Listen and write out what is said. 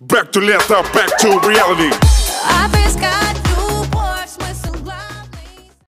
Back to left, back to reality.